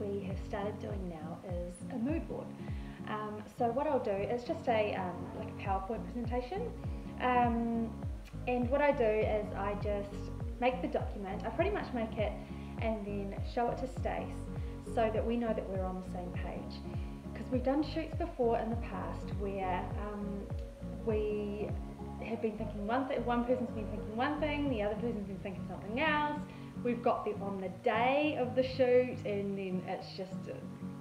we've started doing now is a mood board. Um, so what I'll do is just a um, like a PowerPoint presentation. Um, and what I do is I just make the document, I pretty much make it and then show it to Stace so that we know that we're on the same page. Because we've done shoots before in the past where um, we have been thinking one thing, one person's been thinking one thing, the other person's been thinking something else. We've got them on the day of the shoot and then it's just uh,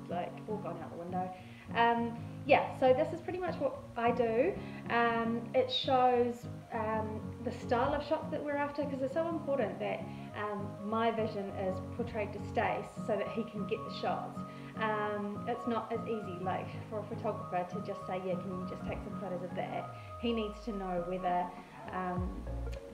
like all gone out the window. Um, yeah, so this is pretty much what I do. Um, it shows um, the style of shots that we're after because it's so important that um, my vision is portrayed to Stace so that he can get the shots. Um, it's not as easy like for a photographer to just say, yeah, can you just take some photos of that? He needs to know whether um,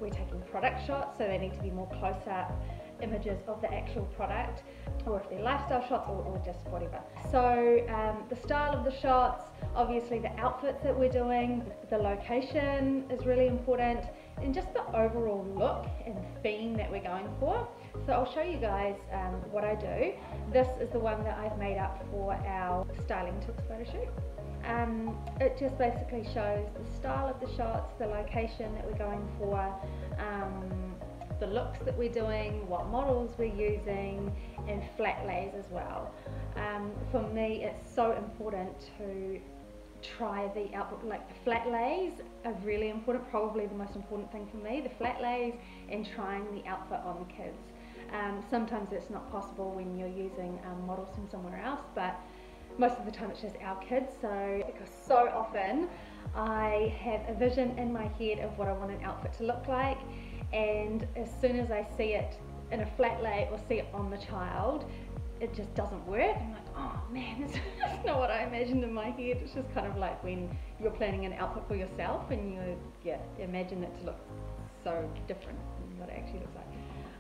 we're taking product shots, so they need to be more close up images of the actual product or if they're lifestyle shots or, or just whatever. So um, the style of the shots, obviously the outfits that we're doing, the location is really important and just the overall look and theme that we're going for. So I'll show you guys um, what I do. This is the one that I've made up for our styling tips photo shoot. Um, it just basically shows the style of the shots, the location that we're going for, um, the looks that we're doing, what models we're using, and flat lays as well. Um, for me, it's so important to try the output, like the flat lays are really important, probably the most important thing for me, the flat lays and trying the outfit on the kids. Um, sometimes it's not possible when you're using um, models from somewhere else, but most of the time it's just our kids, so because so often I have a vision in my head of what I want an outfit to look like and as soon as I see it in a flat lay or see it on the child, it just doesn't work. I'm like, oh man, that's not what I imagined in my head. It's just kind of like when you're planning an outfit for yourself and you yeah, imagine it to look so different than what it actually looks like.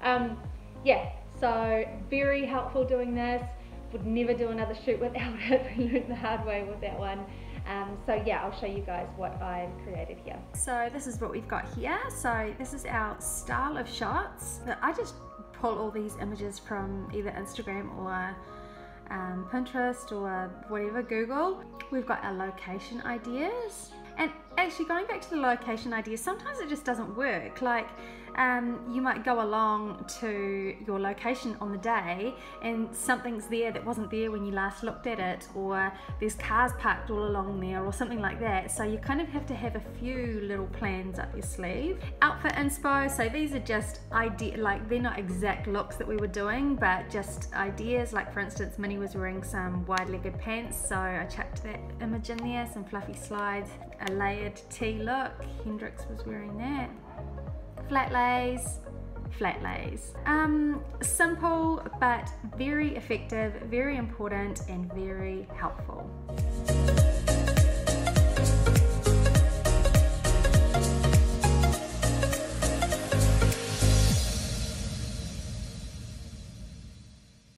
Um, yeah, so very helpful doing this. Would never do another shoot without it. We learned the hard way with that one. Um, so yeah, I'll show you guys what I've created here. So this is what we've got here. So this is our style of shots. I just pull all these images from either Instagram or um, Pinterest or whatever, Google. We've got our location ideas. And actually going back to the location ideas, sometimes it just doesn't work. Like um, you might go along to your location on the day and something's there that wasn't there when you last looked at it or there's cars parked all along there or something like that. So you kind of have to have a few little plans up your sleeve. Outfit inspo so these are just idea like they're not exact looks that we were doing but just ideas. Like for instance Minnie was wearing some wide-legged pants so I chucked that image in there some fluffy slides a layered tee look Hendrix was wearing that flat lays, flat lays. Um, simple but very effective, very important and very helpful.